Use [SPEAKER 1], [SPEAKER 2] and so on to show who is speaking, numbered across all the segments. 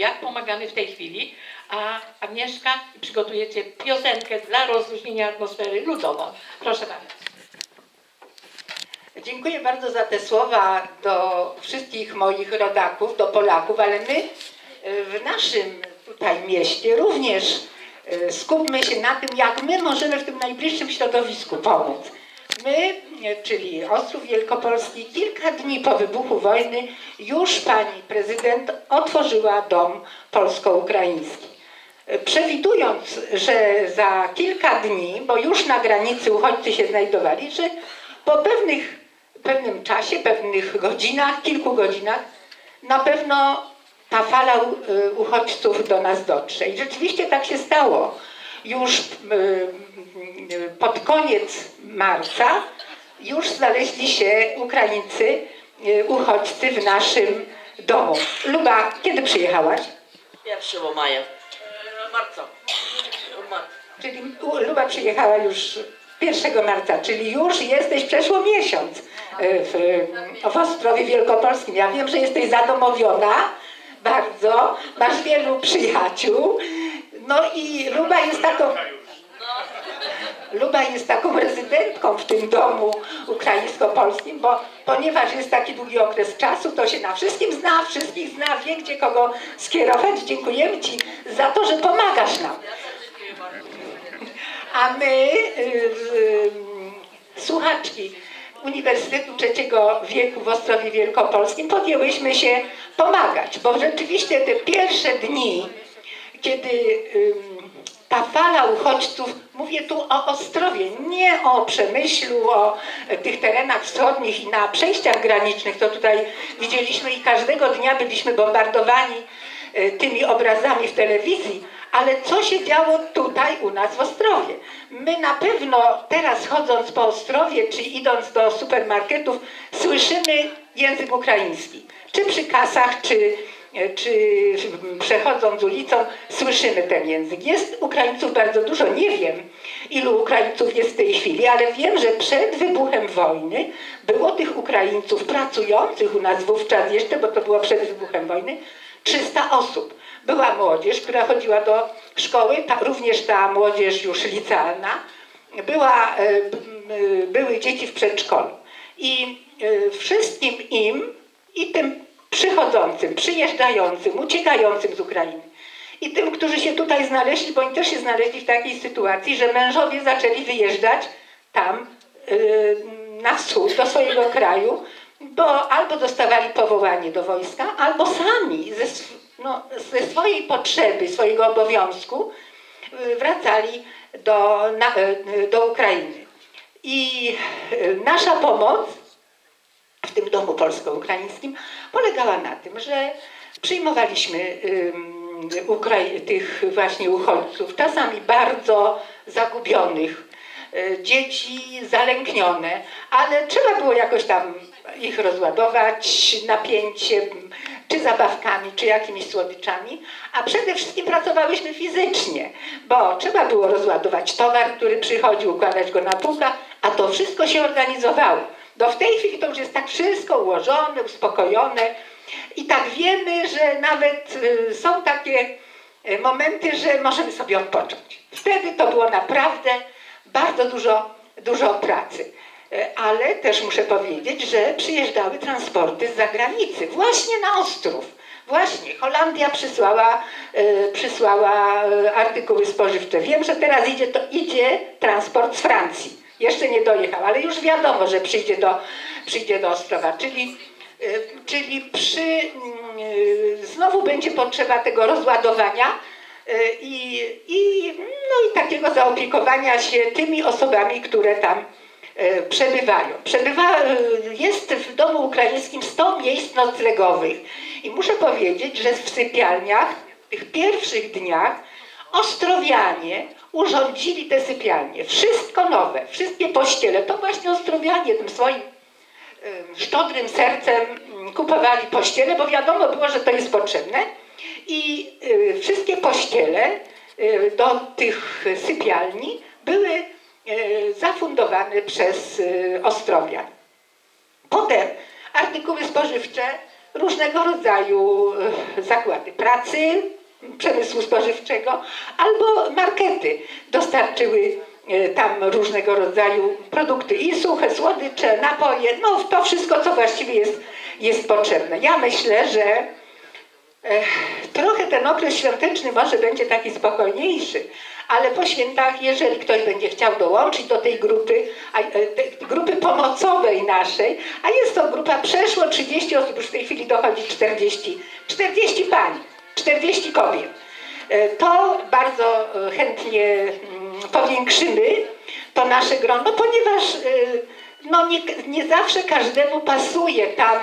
[SPEAKER 1] jak pomagamy w tej chwili, a Agnieszka przygotujecie piosenkę dla rozluźnienia atmosfery ludową. Proszę bardzo.
[SPEAKER 2] Dziękuję bardzo za te słowa do wszystkich moich rodaków, do Polaków, ale my e, w naszym tutaj mieście również e, skupmy się na tym, jak my możemy w tym najbliższym środowisku pomóc. My, czyli Ostrów Wielkopolski, kilka dni po wybuchu wojny już pani prezydent otworzyła dom polsko-ukraiński. Przewidując, że za kilka dni, bo już na granicy uchodźcy się znajdowali, że po pewnych pewnym czasie, pewnych godzinach, kilku godzinach, na pewno ta fala y, uchodźców do nas dotrze. I rzeczywiście tak się stało. Już y, y, pod koniec marca już znaleźli się Ukraińcy, uchodźcy w naszym domu. Luba, kiedy przyjechałaś?
[SPEAKER 3] 1 maja. Marca.
[SPEAKER 2] Czyli Luba przyjechała już 1 marca, czyli już jesteś przeszło miesiąc. E, w, w Ostrowie Wielkopolskim. Ja wiem, że jesteś zadomowiona bardzo, masz wielu przyjaciół. No i Luba jest taką. Luba jest taką rezydentką w tym domu ukraińsko-polskim, bo ponieważ jest taki długi okres czasu, to się na wszystkim zna, wszystkich zna, wie gdzie kogo skierować. Dziękujemy Ci za to, że pomagasz nam. A my, y, y, słuchaczki, Uniwersytetu Trzeciego Wieku w Ostrowie Wielkopolskim podjęłyśmy się pomagać, bo rzeczywiście te pierwsze dni, kiedy ta fala uchodźców, mówię tu o Ostrowie, nie o Przemyślu, o tych terenach wschodnich i na przejściach granicznych, to tutaj widzieliśmy i każdego dnia byliśmy bombardowani y, tymi obrazami w telewizji, ale co się działo tutaj u nas w Ostrowie? My na pewno teraz chodząc po Ostrowie, czy idąc do supermarketów, słyszymy język ukraiński. Czy przy kasach, czy, czy przechodząc ulicą, słyszymy ten język. Jest Ukraińców bardzo dużo, nie wiem ilu Ukraińców jest w tej chwili, ale wiem, że przed wybuchem wojny było tych Ukraińców pracujących u nas wówczas jeszcze, bo to było przed wybuchem wojny, 300 osób. Była młodzież, która chodziła do szkoły, ta, również ta młodzież już licealna. Była, e, były dzieci w przedszkolu. I e, wszystkim im, i tym przychodzącym, przyjeżdżającym, uciekającym z Ukrainy, i tym, którzy się tutaj znaleźli, bo oni też się znaleźli w takiej sytuacji, że mężowie zaczęli wyjeżdżać tam e, na wschód, do swojego kraju, bo albo dostawali powołanie do wojska, albo sami ze, no, ze swojej potrzeby, swojego obowiązku y, wracali do, na, y, do Ukrainy. I y, nasza pomoc w tym domu polsko-ukraińskim polegała na tym, że przyjmowaliśmy Ukrai tych właśnie uchodźców, czasami bardzo zagubionych, dzieci zalęknione, ale trzeba było jakoś tam ich rozładować, napięcie, czy zabawkami, czy jakimiś słodyczami, a przede wszystkim pracowałyśmy fizycznie, bo trzeba było rozładować towar, który przychodził, układać go na półkach, a to wszystko się organizowało. Do w tej chwili to już jest tak wszystko ułożone, uspokojone i tak wiemy, że nawet y, są takie y, momenty, że możemy sobie odpocząć. Wtedy to było naprawdę bardzo dużo, dużo pracy. E, ale też muszę powiedzieć, że przyjeżdżały transporty z zagranicy, właśnie na Ostrów. Właśnie, Holandia przysłała, y, przysłała artykuły spożywcze. Wiem, że teraz idzie, to, idzie transport z Francji. Jeszcze nie dojechał, ale już wiadomo, że przyjdzie do, przyjdzie do Ostrowa. Czyli, y, czyli przy, y, znowu będzie potrzeba tego rozładowania i, i, no i takiego zaopiekowania się tymi osobami, które tam przebywają. Przebywa, jest w domu ukraińskim 100 miejsc noclegowych i muszę powiedzieć, że w sypialniach w tych pierwszych dniach Ostrowianie urządzili te sypialnie. Wszystko nowe, wszystkie pościele. To właśnie Ostrowianie tym swoim szczodrym sercem mm, kupowali pościele, bo wiadomo było, że to jest potrzebne. I wszystkie pościele do tych sypialni były E, zafundowany przez Ostrowian. Potem artykuły spożywcze różnego rodzaju zakłady pracy, przemysłu spożywczego albo markety dostarczyły e, tam różnego rodzaju produkty i suche, słodycze, napoje, no to wszystko, co właściwie jest, jest potrzebne. Ja myślę, że e, trochę ten okres świąteczny może będzie taki spokojniejszy, ale po świętach, jeżeli ktoś będzie chciał dołączyć do tej grupy, a, e, grupy pomocowej naszej, a jest to grupa przeszło 30 osób, już w tej chwili dochodzi 40, 40 pań, 40 kobiet. E, To bardzo e, chętnie mm, powiększymy to nasze grono, ponieważ e, no nie, nie zawsze każdemu pasuje tam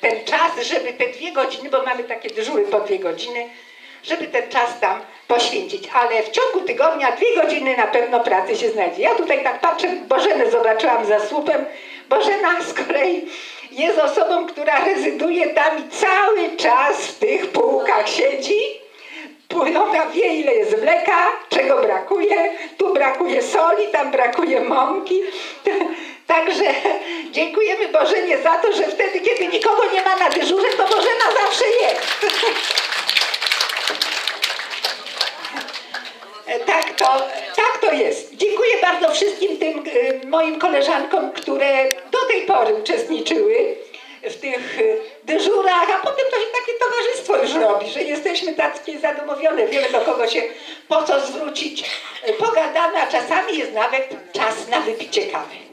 [SPEAKER 2] ten czas, żeby te dwie godziny, bo mamy takie dyżury po dwie godziny, żeby ten czas tam poświęcić. Ale w ciągu tygodnia dwie godziny na pewno pracy się znajdzie. Ja tutaj tak patrzę, Bożenę zobaczyłam za słupem. Bożena z kolei jest osobą, która rezyduje tam i cały czas w tych półkach siedzi. Ona wie, ile jest mleka, czego brakuje. Tu brakuje soli, tam brakuje mąki. Także dziękujemy Bożenie za to, że wtedy, kiedy nikogo nie ma na dyżurze, to Bożena zawsze jest. Tak to, tak to jest. Dziękuję bardzo wszystkim tym y, moim koleżankom, które do tej pory uczestniczyły w tych y, dyżurach, a potem to się takie towarzystwo już robi, że jesteśmy takie zadomowione, wiemy do kogo się po co zwrócić, y, pogadamy, a czasami jest nawet czas na wypicie kawy.